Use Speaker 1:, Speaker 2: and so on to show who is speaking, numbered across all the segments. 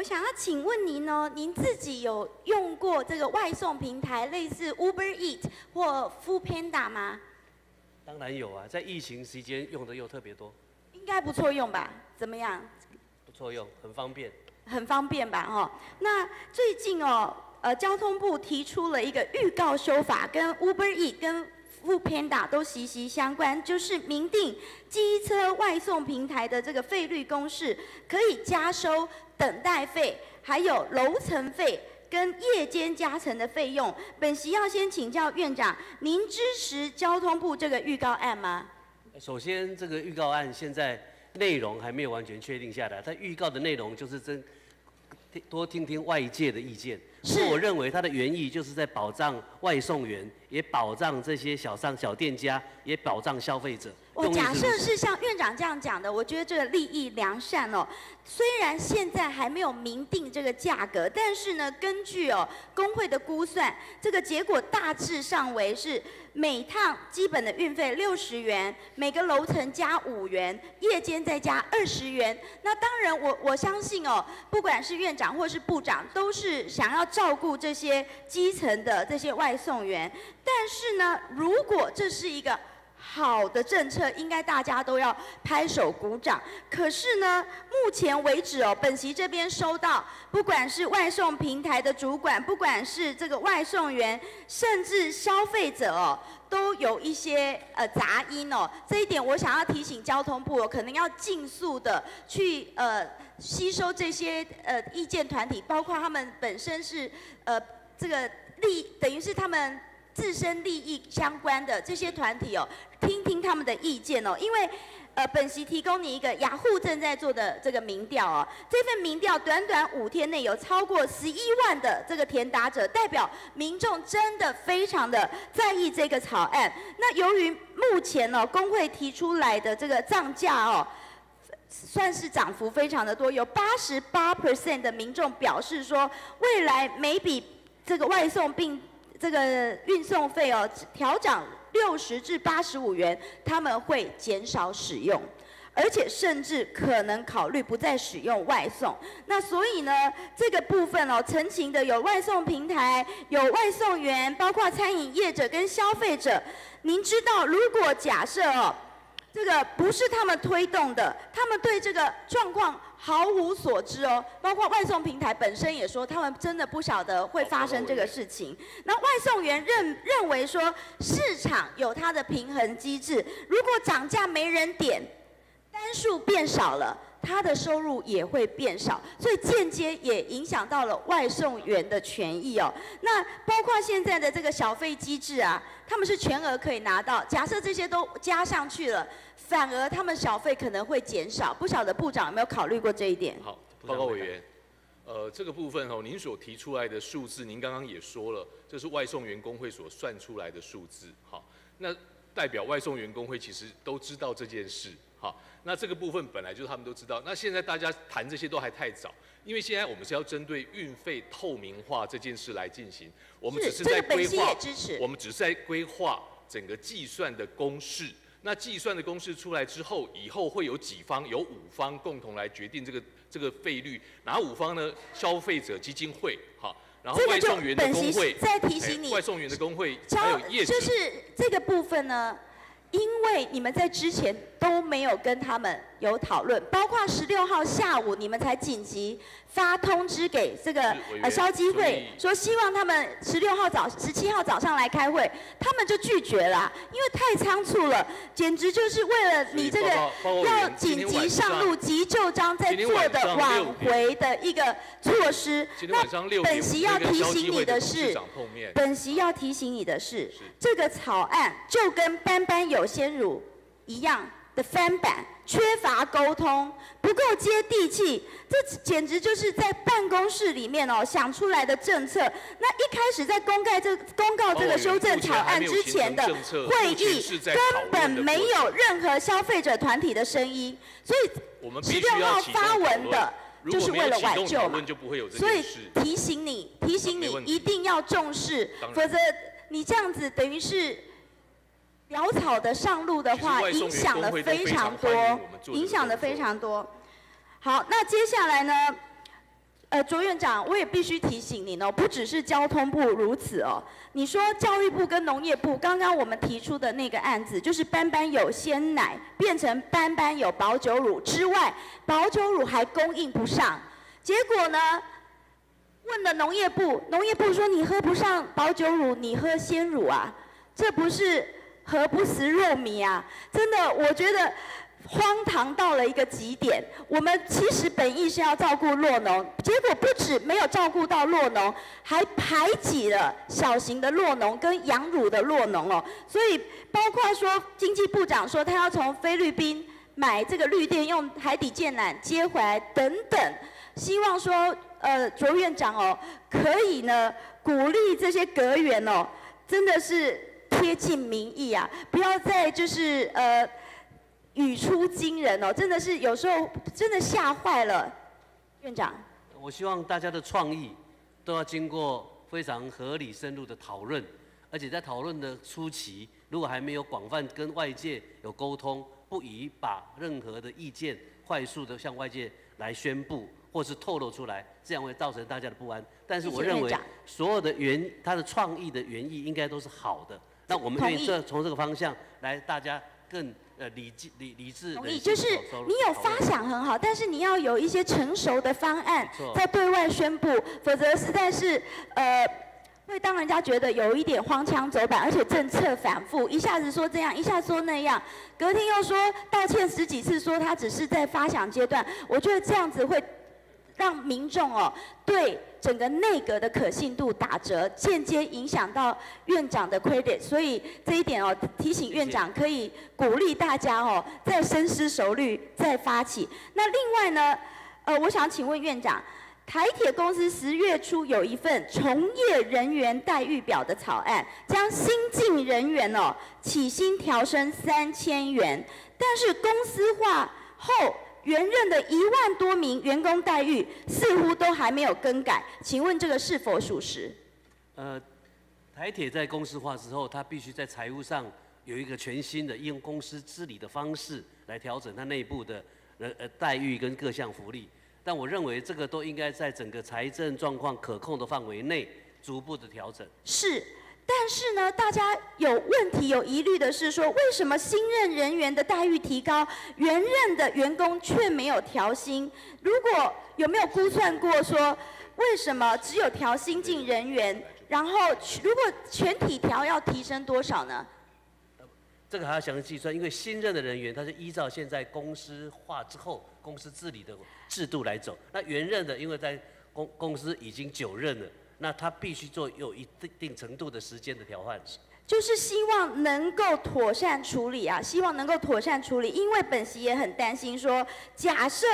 Speaker 1: 我想要请问您哦，您自己有用过这个外送平台，类似 Uber Eat 或 Food Panda 吗？
Speaker 2: 当然有啊，在疫情期间用的又特别多，
Speaker 1: 应该不错用吧？怎么样？
Speaker 2: 不错用，很方便。
Speaker 1: 很方便吧？哦，那最近哦，呃，交通部提出了一个预告修法，跟 Uber Eat 跟 Food Panda 都息息相关，就是明定机车外送平台的这个费率公式，可以加收等待费，还有楼层费跟夜间加成的费用。本席要先请教院长，您支持交通部这个预告案吗？
Speaker 2: 首先，这个预告案现在内容还没有完全确定下来，它预告的内容就是真。多听听外界的意见，是我认为它的原意就是在保障外送员，也保障这些小商小店家，也保障消费者。
Speaker 1: 我假设是像院长这样讲的，我觉得这个利益良善哦。虽然现在还没有明定这个价格，但是呢，根据哦工会的估算，这个结果大致上为是每趟基本的运费六十元，每个楼层加五元，夜间再加二十元。那当然，我我相信哦，不管是院长或是部长，都是想要照顾这些基层的这些外送员。但是呢，如果这是一个好的政策应该大家都要拍手鼓掌。可是呢，目前为止哦，本席这边收到，不管是外送平台的主管，不管是这个外送员，甚至消费者哦，都有一些呃杂音哦。这一点我想要提醒交通部，可能要尽速的去呃吸收这些呃意见团体，包括他们本身是呃这个利，等于是他们。自身利益相关的这些团体哦，听听他们的意见哦，因为呃，本席提供你一个雅虎正在做的这个民调哦，这份民调短短五天内有超过十一万的这个填答者，代表民众真的非常的在意这个草案。那由于目前呢，工会提出来的这个涨价哦，算是涨幅非常的多，有八十八 percent 的民众表示说，未来每笔这个外送并这个运送费哦，调涨六十至八十五元，他们会减少使用，而且甚至可能考虑不再使用外送。那所以呢，这个部分哦，澄清的有外送平台、有外送员，包括餐饮业者跟消费者。您知道，如果假设哦。这个不是他们推动的，他们对这个状况毫无所知哦。包括外送平台本身也说，他们真的不晓得会发生这个事情。那外送员认认为说，市场有它的平衡机制，如果涨价没人点，单数变少了。他的收入也会变少，所以间接也影响到了外送员的权益哦。那包括现在的这个小费机制啊，他们是全额可以拿到。假设这些都加上去了，反而他们小费可能会减少。不晓得部长有没有考虑过这一点？
Speaker 3: 好，报告委员，呃，这个部分哦，您所提出来的数字，您刚刚也说了，这是外送员工会所算出来的数字。好，那代表外送员工会其实都知道这件事。好，那这个部分本来就是他们都知道。那现在大家谈这些都还太早，因为现在我们是要针对运费透明化这件事来进行。我们只是在规划，我们只是在规划整个计算的公式。那计算的公式出来之后，以后会有几方，有五方共同来决定这个这个费率。哪五方呢？消费者基金会，好，然后外送员的工会，
Speaker 1: 再提醒你，
Speaker 3: 外送员的工会还有业者，
Speaker 1: 就是这个部分呢。因为你们在之前都没有跟他们有讨论，包括十六号下午你们才紧急发通知给这个呃消基会，说希望他们十六号早十七号早上来开会，他们就拒绝了，因为太仓促了，简直就是为了你这个要紧急上路急救章在做的挽回的一个措施。
Speaker 3: 那
Speaker 1: 本席要提醒你的是，本席要提醒你的是，这个草案就跟班班有。有鲜乳一样的翻版，缺乏沟通，不够接地气，这简直就是在办公室里面哦想出来的政策。那一开始在公告这公告这个修正草案之前的会议，根本没有任何消费者团体的声音，所以十六号发文的，就是为了挽救嘛。所以提醒你，提醒你一定要重视，否则你这样子等于是。潦草的上路的话，影响了非常多，影响的非常多。好，那接下来呢？呃，卓院长，我也必须提醒您哦，不只是交通部如此哦。你说教育部跟农业部，刚刚我们提出的那个案子，就是班班有鲜奶变成班班有保酒乳之外，保酒乳还供应不上，结果呢，问了农业部，农业部说你喝不上保酒乳，你喝鲜乳啊，这不是何不食肉糜啊？真的，我觉得。荒唐到了一个极点。我们其实本意是要照顾弱农，结果不止没有照顾到弱农，还排挤了小型的弱农跟养乳的弱农哦。所以包括说经济部长说他要从菲律宾买这个绿电用海底电缆接回来等等，希望说呃卓院长哦可以呢鼓励这些阁员哦，真的是贴近民意啊，不要再就是呃。语出惊人哦，真的是有时候真的吓坏了，院长。
Speaker 2: 我希望大家的创意都要经过非常合理深入的讨论，而且在讨论的初期，如果还没有广泛跟外界有沟通，不宜把任何的意见快速的向外界来宣布或是透露出来，这样会造成大家的不安。但是我认为所有的原他的创意的原意应该都是好的，那我们愿意这从这个方向来，大家更。呃，理智、理理智
Speaker 1: 同意，就是你有发想很好，但是你要有一些成熟的方案在对外宣布，否则实在是呃会当人家觉得有一点荒腔走板，而且政策反复，一下子说这样，一下说那样，隔天又说道歉十几次，说他只是在发想阶段，我觉得这样子会。让民众哦对整个内阁的可信度打折，间接影响到院长的 credit，所以这一点哦提醒院长可以鼓励大家哦再深思熟虑再发起。那另外呢，呃，我想请问院长，台铁公司十月初有一份从业人员待遇表的草案，将新进人员哦起薪调升三千元，但是公司化后。原任的一万多名员工待遇似乎都还没有更改，请问这个是否属实？呃，
Speaker 2: 台铁在公司化之后，它必须在财务上有一个全新的用公司治理的方式来调整它内部的呃呃待遇跟各项福利。但我认为这个都应该在整个财政状况可控的范围内逐步的调整。
Speaker 1: 是。但是呢，大家有问题、有疑虑的是说，为什么新任人员的待遇提高，原任的员工却没有调薪？如果有没有估算过说，为什么只有调新进人员，然后如果全体调要提升多少呢？
Speaker 2: 这个还要详细计算，因为新任的人员他是依照现在公司化之后公司治理的制度来走，那原任的因为在公公司已经久任了。那他必须做有一定定程度的时间的调换，
Speaker 1: 就是希望能够妥善处理啊，希望能够妥善处理，因为本席也很担心说，假设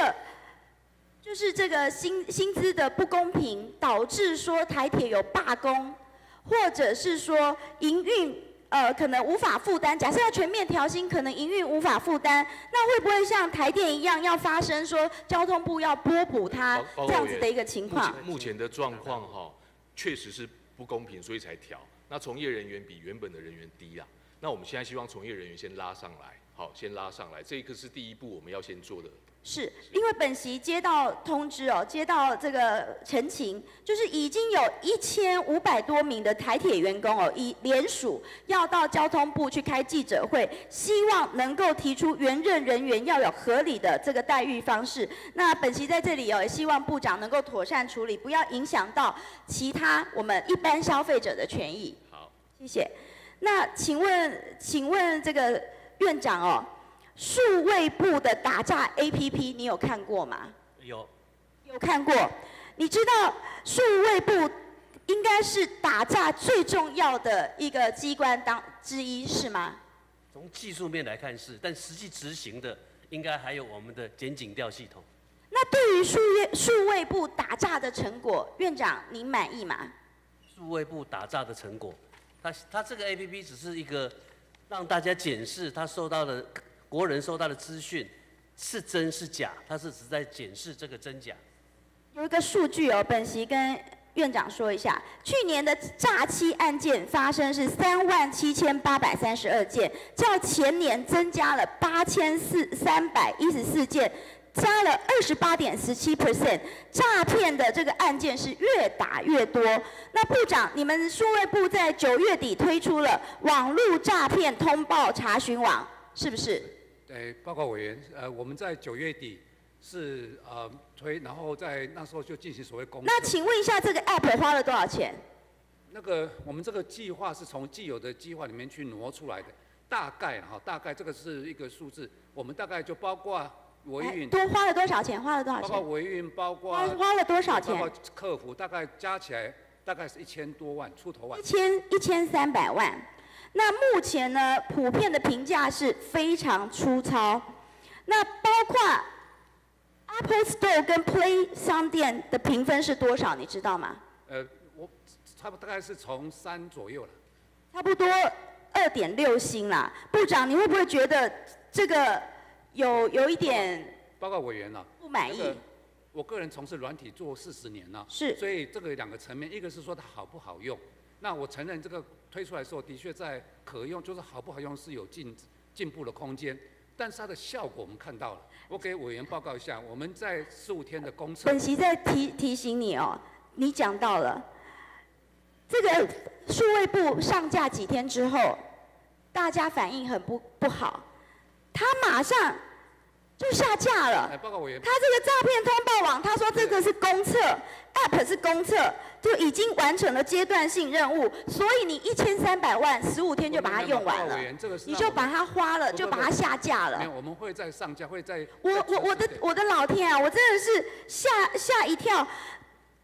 Speaker 1: 就是这个薪薪资的不公平，导致说台铁有罢工，或者是说营运呃可能无法负担，假设要全面调薪，可能营运无法负担，那会不会像台电一样要发生说交通部要拨补它这样子的一个情况？
Speaker 3: 目前的状况哈。确实是不公平，所以才调。那从业人员比原本的人员低啊。那我们现在希望从业人员先拉上来，好，先拉上来，这一个是第一步我们要先做的。
Speaker 1: 是因为本席接到通知哦，接到这个陈情，就是已经有一千五百多名的台铁员工哦，以联署要到交通部去开记者会，希望能够提出原任人员要有合理的这个待遇方式。那本席在这里哦，也希望部长能够妥善处理，不要影响到其他我们一般消费者的权益。
Speaker 3: 好，
Speaker 1: 谢谢。那请问，请问这个院长哦。数位部的打诈 APP，你有看过吗？
Speaker 2: 有，
Speaker 1: 有看过。你知道数位部应该是打诈最重要的一个机关当之一，是吗？
Speaker 2: 从技术面来看是，但实际执行的应该还有我们的检警调系统。
Speaker 1: 那对于数位数位部打诈的成果，院长您满意吗？
Speaker 2: 数位部打诈的成果，它它这个 APP 只是一个让大家检视他收到的。国人收到的资讯是真是假？他是只在检视这个真假。
Speaker 1: 有一个数据哦，本席跟院长说一下，去年的诈欺案件发生是三万七千八百三十二件，较前年增加了八千四三百一十四件，加了二十八点十七 percent，诈骗的这个案件是越打越多。那部长，你们数位部在九月底推出了网络诈骗通报查询网，是不是？
Speaker 4: 对，报告委员，呃，我们在九月底是呃推，然后在那时候就进行所谓公。
Speaker 1: 那请问一下，这个 app 花了多少钱？
Speaker 4: 那个我们这个计划是从既有的计划里面去挪出来的，大概哈，大概这个是一个数字，我们大概就包括。维运
Speaker 1: 多花了多少钱？花了多少钱？
Speaker 4: 包括维运，包括
Speaker 1: 花了多少钱？包
Speaker 4: 括客服，大概加起来大概是一千多万出头万。
Speaker 1: 一千一千三百万。那目前呢，普遍的评价是非常粗糙。那包括 Apple Store 跟 Play 商店的评分是多少？你知道吗？呃，
Speaker 4: 我差不多大概是从三左右了。
Speaker 1: 差不多二点六星啦。部长，你会不会觉得这个？有有一点，
Speaker 4: 报告委员呢，
Speaker 1: 不满意。
Speaker 4: 我个人从事软体做四十年了，
Speaker 1: 是，
Speaker 4: 所以这个两个层面，一个是说它好不好用。那我承认这个推出来的时候，的确在可用，就是好不好用是有进进步的空间。但是它的效果我们看到了。我给委员报告一下，我们在十五天的公测。
Speaker 1: 本席在提提醒你哦，你讲到了这个数位部上架几天之后，大家反应很不不好，他马上。就下架了。
Speaker 4: 报告委员，
Speaker 1: 他这个诈骗通报网，他说这个是公测，App 是公测，就已经完成了阶段性任务，所以你一千三百万十五天就把它用完了，你就把它花了，就把它下架了。
Speaker 4: 没有，我们会在上架，会在。
Speaker 1: 我我我的我的老天啊！我真的是吓吓一跳，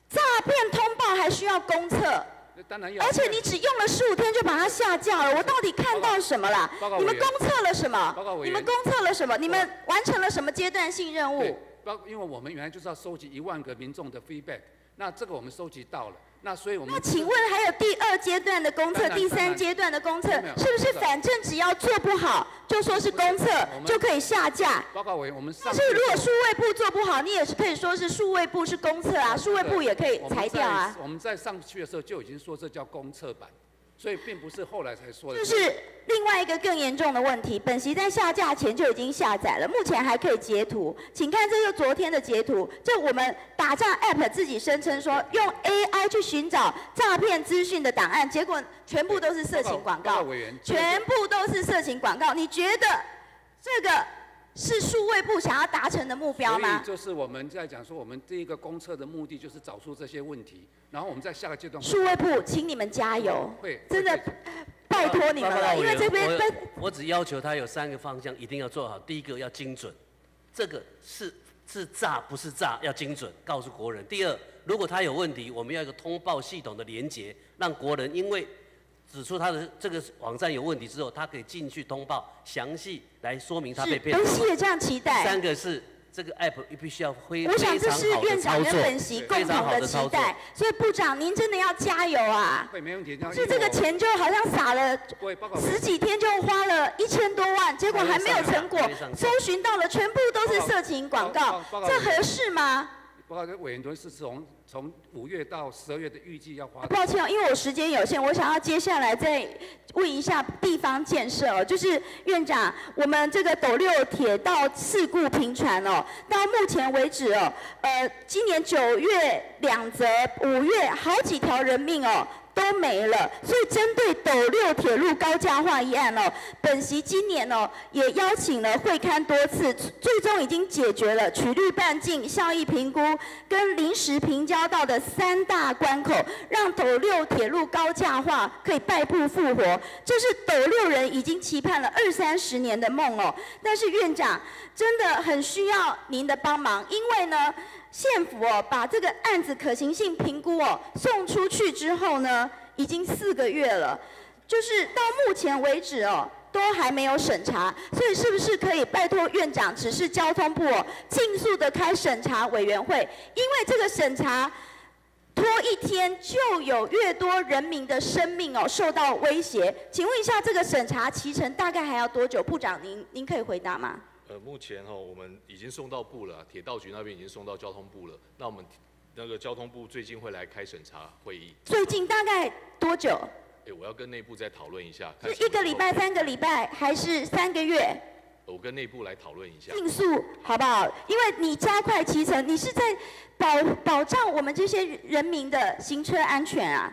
Speaker 1: 诈骗通报还需要公测？
Speaker 4: 当然
Speaker 1: 而且你只用了十五天就把它下架了，我到底看到什么了？你们公测了什么？你们公测了什么？你们完成了什么阶段性任务？
Speaker 4: 包，因为我们原来就是要收集一万个民众的 feedback，那这个我们收集到了。那所以我们
Speaker 1: 那请问还有第二阶段的公测，第三阶段的公测，是不是反正只要做不好，就说是公测就可以下架？
Speaker 4: 报告委员，我们
Speaker 1: 但是如果数位部做不好，你也是可以说是数位部是公测啊，数位部也可以裁掉啊。
Speaker 4: 我们在上去的时候就已经说这叫公测版。所以并不是后来才说的。
Speaker 1: 就是另外一个更严重的问题，本席在下架前就已经下载了，目前还可以截图，请看这个昨天的截图。就我们打诈 App 自己声称说用 AI 去寻找诈骗资讯的档案，结果全部都是色情广告，全部都是色情广告。你觉得这个？是数位部想要达成的目标吗？
Speaker 4: 所以就是我们在讲说，我们第一个公测的目的就是找出这些问题，然后我们在下个阶段。
Speaker 1: 数位部，请你们加油！
Speaker 4: 会，
Speaker 1: 真的拜托你们了，因为这边
Speaker 2: 我我只要求他有三个方向一定要做好，第一个要精准，这个是是诈不是诈要精准告诉国人。第二，如果他有问题，我们要一个通报系统的连接，让国人因为。指出他的这个网站有问题之后，他可以进去通报，详细来说明他被骗。
Speaker 1: 本席也这样期待。
Speaker 2: 三个是这个 app 必须要非
Speaker 1: 我想这是院长跟本席共同的期待，所以部长您真的要加油啊！
Speaker 4: 会没问题。
Speaker 1: 是这个钱就好像撒了十几天就花了一千多万，结果还没有成果，搜寻到了全部都是色情广告，这合适吗？
Speaker 4: 报告委员，团是从。从五月到十二月的预计要花。
Speaker 1: 抱歉，因为我时间有限，我想要接下来再问一下地方建设哦，就是院长，我们这个斗六铁道事故频传哦，到目前为止哦，呃，今年九月两则，五月好几条人命哦。都没了，所以针对斗六铁路高架化一案哦，本席今年哦也邀请了会刊多次，最终已经解决了取率半径、效益评估跟临时平交道的三大关口，让斗六铁路高架化可以败部复活，这是斗六人已经期盼了二三十年的梦哦。但是院长真的很需要您的帮忙，因为呢。县府哦，把这个案子可行性评估哦送出去之后呢，已经四个月了，就是到目前为止哦，都还没有审查，所以是不是可以拜托院长指示交通部哦，尽速的开审查委员会？因为这个审查拖一天，就有越多人民的生命哦受到威胁。请问一下，这个审查期程大概还要多久？部长您您可以回答吗？
Speaker 3: 呃，目前哈，我们已经送到部了，铁道局那边已经送到交通部了。那我们那个交通部最近会来开审查会议。
Speaker 1: 最近大概多久？
Speaker 3: 哎，我要跟内部再讨论一下。
Speaker 1: 是一个礼拜、三个礼拜，还是三个月？
Speaker 3: 我跟内部来讨论一下。
Speaker 1: 竞速好不好？因为你加快骑乘，你是在保保障我们这些人民的行车安全啊。